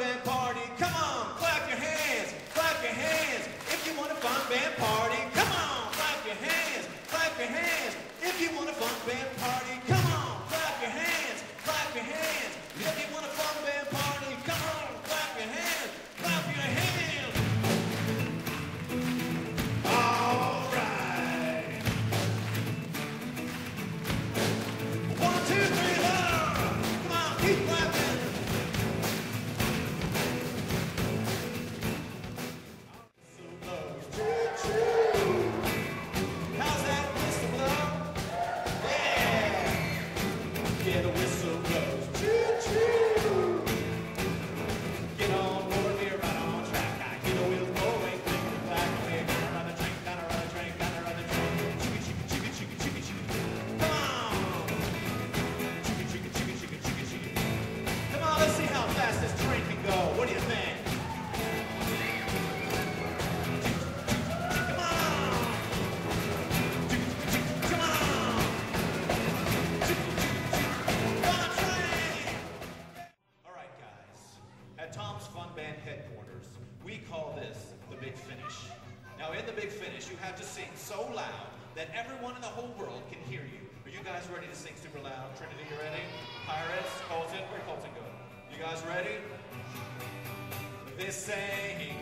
band party. Come on, clap your hands, clap your hands. If you want a fun band party, come on, clap your hands, clap your hands. If you want a fun band party, come on, clap your hands, clap your hands. If you want Yeah, the whistle Tom's Fun Band headquarters, we call this the Big Finish. Now, in the Big Finish, you have to sing so loud that everyone in the whole world can hear you. Are you guys ready to sing super loud? Trinity, you ready? Pirates, Colton, where Colton go? You guys ready? This saying,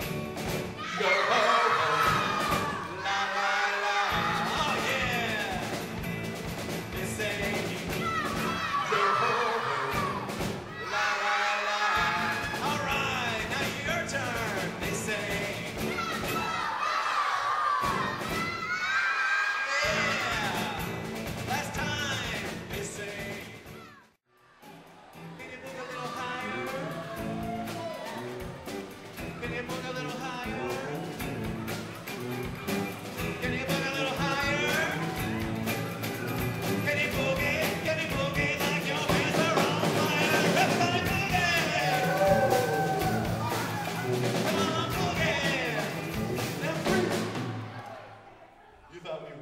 thought we